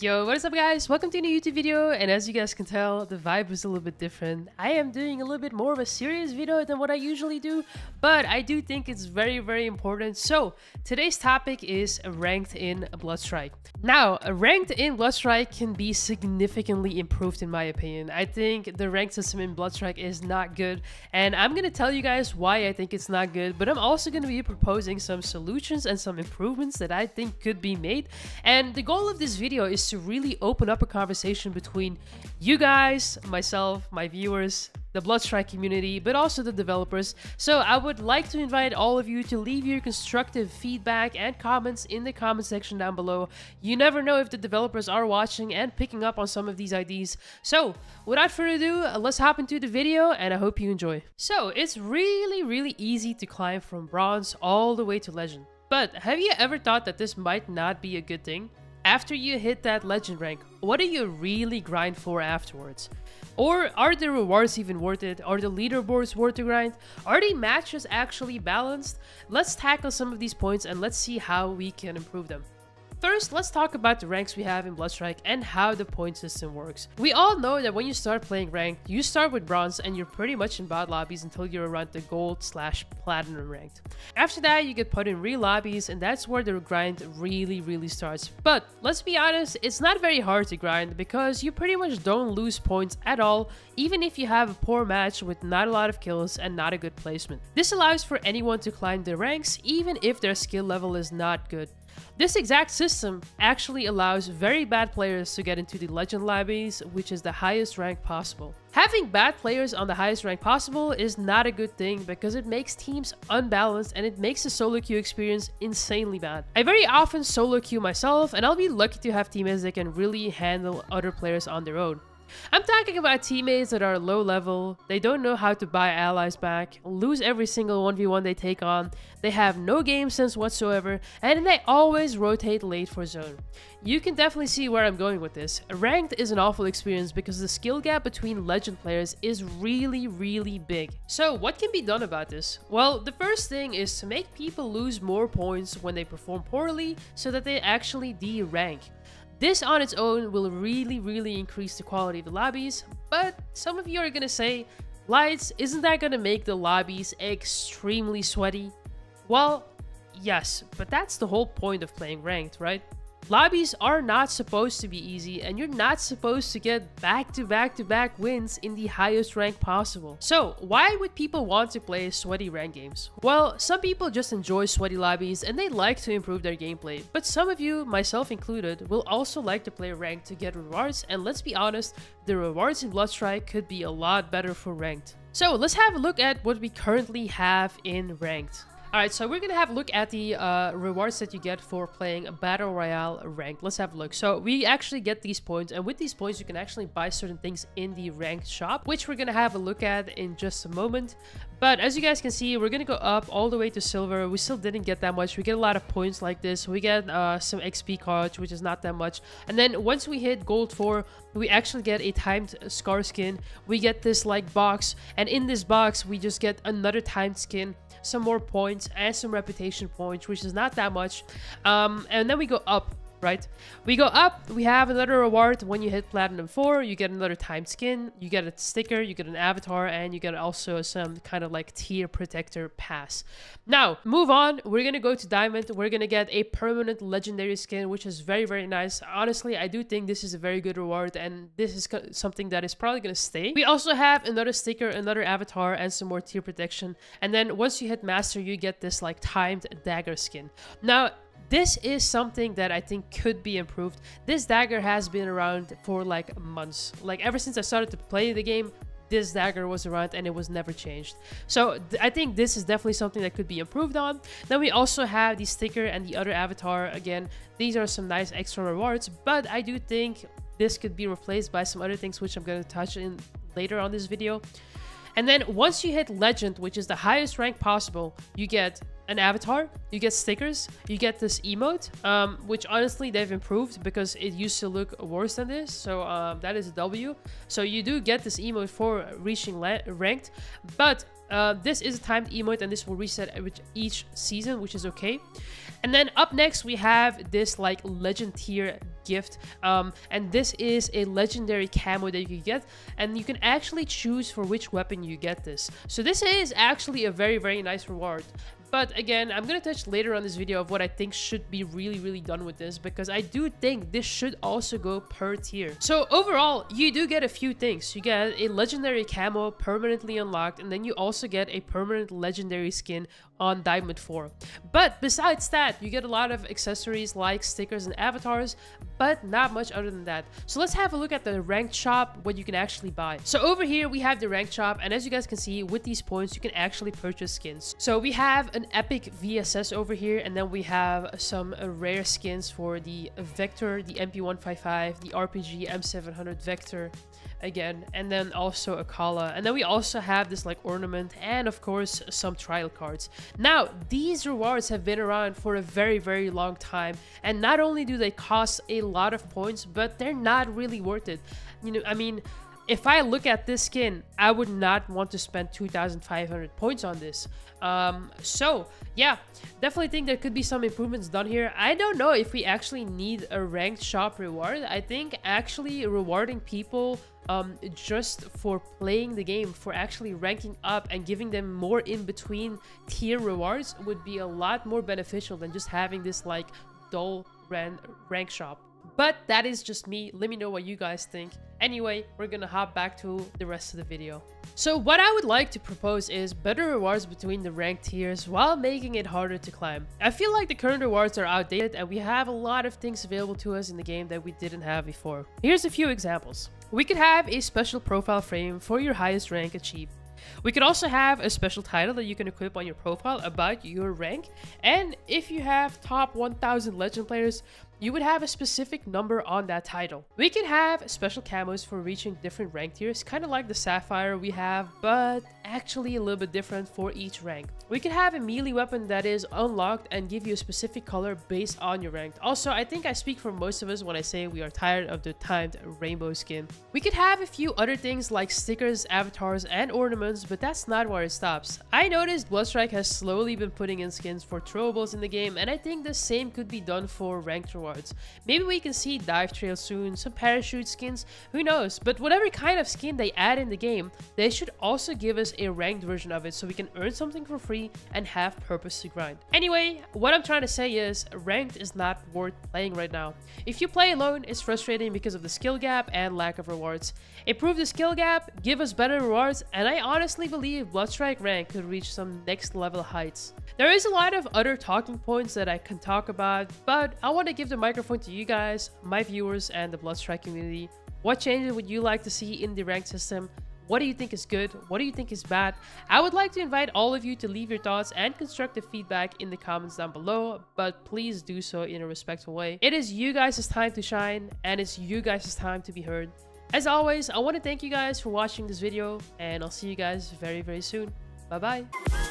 Yo, what is up guys? Welcome to a new YouTube video and as you guys can tell, the vibe is a little bit different. I am doing a little bit more of a serious video than what I usually do, but I do think it's very, very important. So, today's topic is ranked in Bloodstrike. Now, ranked in Bloodstrike can be significantly improved in my opinion. I think the ranked system in Bloodstrike is not good and I'm gonna tell you guys why I think it's not good, but I'm also gonna be proposing some solutions and some improvements that I think could be made. And the goal of this video is to really open up a conversation between you guys, myself, my viewers, the Bloodstrike community, but also the developers. So I would like to invite all of you to leave your constructive feedback and comments in the comment section down below. You never know if the developers are watching and picking up on some of these ideas. So without further ado, let's hop into the video and I hope you enjoy. So it's really, really easy to climb from bronze all the way to legend. But have you ever thought that this might not be a good thing? After you hit that legend rank, what do you really grind for afterwards? Or are the rewards even worth it? Are the leaderboards worth the grind? Are the matches actually balanced? Let's tackle some of these points and let's see how we can improve them. First, let's talk about the ranks we have in Bloodstrike and how the point system works. We all know that when you start playing ranked, you start with bronze and you're pretty much in bot lobbies until you're around the gold slash platinum ranked. After that, you get put in real lobbies and that's where the grind really, really starts. But let's be honest, it's not very hard to grind because you pretty much don't lose points at all, even if you have a poor match with not a lot of kills and not a good placement. This allows for anyone to climb the ranks even if their skill level is not good. This exact system actually allows very bad players to get into the legend lobbies, which is the highest rank possible. Having bad players on the highest rank possible is not a good thing because it makes teams unbalanced and it makes the solo queue experience insanely bad. I very often solo queue myself and I'll be lucky to have teammates that can really handle other players on their own. I'm talking about teammates that are low level, they don't know how to buy allies back, lose every single 1v1 they take on, they have no game sense whatsoever, and they always rotate late for zone. You can definitely see where I'm going with this. Ranked is an awful experience because the skill gap between legend players is really, really big. So what can be done about this? Well, the first thing is to make people lose more points when they perform poorly so that they actually de-rank. This on its own will really, really increase the quality of the lobbies, but some of you are gonna say, Lythes, isn't that gonna make the lobbies extremely sweaty? Well, yes, but that's the whole point of playing ranked, right? Lobbies are not supposed to be easy and you're not supposed to get back to back to back wins in the highest rank possible. So why would people want to play sweaty rank games? Well, some people just enjoy sweaty lobbies and they like to improve their gameplay, but some of you, myself included, will also like to play ranked to get rewards and let's be honest, the rewards in Bloodstrike could be a lot better for ranked. So let's have a look at what we currently have in ranked. Alright, so we're gonna have a look at the uh, rewards that you get for playing a Battle Royale ranked. Let's have a look. So we actually get these points, and with these points you can actually buy certain things in the ranked shop, which we're gonna have a look at in just a moment. But as you guys can see, we're gonna go up all the way to silver. We still didn't get that much. We get a lot of points like this. We get uh, some XP cards, which is not that much. And then once we hit gold 4, we actually get a timed scar skin. We get this like box, and in this box we just get another timed skin some more points and some reputation points, which is not that much. Um, and then we go up right? We go up, we have another reward. When you hit Platinum 4, you get another time skin, you get a sticker, you get an avatar, and you get also some kind of like tier protector pass. Now, move on. We're going to go to Diamond. We're going to get a permanent legendary skin, which is very, very nice. Honestly, I do think this is a very good reward, and this is something that is probably going to stay. We also have another sticker, another avatar, and some more tier protection. And then once you hit Master, you get this like timed dagger skin. Now, this is something that I think could be improved. This dagger has been around for like months. Like ever since I started to play the game, this dagger was around and it was never changed. So I think this is definitely something that could be improved on. Then we also have the sticker and the other avatar. Again, these are some nice extra rewards, but I do think this could be replaced by some other things which I'm going to touch in later on this video. And then once you hit legend, which is the highest rank possible, you get an avatar, you get stickers, you get this emote, um, which honestly they've improved because it used to look worse than this. So um, that is a W. So you do get this emote for reaching ranked, but uh, this is a timed emote and this will reset each season, which is okay. And then up next we have this like legend tier gift. Um, and this is a legendary camo that you can get, and you can actually choose for which weapon you get this. So this is actually a very, very nice reward. But again, I'm to touch later on this video of what I think should be really, really done with this because I do think this should also go per tier. So overall, you do get a few things. You get a legendary camo permanently unlocked and then you also get a permanent legendary skin on Diamond 4. But besides that, you get a lot of accessories like stickers and avatars, but not much other than that. So let's have a look at the ranked shop, what you can actually buy. So over here, we have the ranked shop, and as you guys can see, with these points, you can actually purchase skins. So we have an epic VSS over here, and then we have some rare skins for the Vector, the MP155, the RPG M700 Vector, again and then also a kala and then we also have this like ornament and of course some trial cards now these rewards have been around for a very very long time and not only do they cost a lot of points but they're not really worth it you know i mean if I look at this skin, I would not want to spend 2,500 points on this. Um, so, yeah, definitely think there could be some improvements done here. I don't know if we actually need a ranked shop reward. I think actually rewarding people um, just for playing the game, for actually ranking up and giving them more in between tier rewards would be a lot more beneficial than just having this like dull ran rank shop. But that is just me. Let me know what you guys think. Anyway, we're gonna hop back to the rest of the video. So what I would like to propose is better rewards between the ranked tiers while making it harder to climb. I feel like the current rewards are outdated and we have a lot of things available to us in the game that we didn't have before. Here's a few examples. We could have a special profile frame for your highest rank achieved. We could also have a special title that you can equip on your profile about your rank. And if you have top 1000 legend players, you would have a specific number on that title. We could have special camos for reaching different rank tiers, kind of like the Sapphire we have, but actually a little bit different for each rank. We could have a melee weapon that is unlocked and give you a specific color based on your rank. Also, I think I speak for most of us when I say we are tired of the timed rainbow skin. We could have a few other things like stickers, avatars, and ornaments, but that's not where it stops. I noticed Bloodstrike has slowly been putting in skins for throwables in the game, and I think the same could be done for ranked rewards rewards. Maybe we can see dive trail soon, some parachute skins, who knows. But whatever kind of skin they add in the game, they should also give us a ranked version of it so we can earn something for free and have purpose to grind. Anyway, what I'm trying to say is ranked is not worth playing right now. If you play alone, it's frustrating because of the skill gap and lack of rewards. Improve the skill gap, give us better rewards, and I honestly believe Bloodstrike rank could reach some next level heights. There is a lot of other talking points that I can talk about, but I want to give the microphone to you guys, my viewers, and the Bloodstrike community. What changes would you like to see in the rank system? What do you think is good? What do you think is bad? I would like to invite all of you to leave your thoughts and constructive feedback in the comments down below, but please do so in a respectful way. It is you guys' time to shine, and it's you guys' time to be heard. As always, I want to thank you guys for watching this video, and I'll see you guys very, very soon. Bye-bye.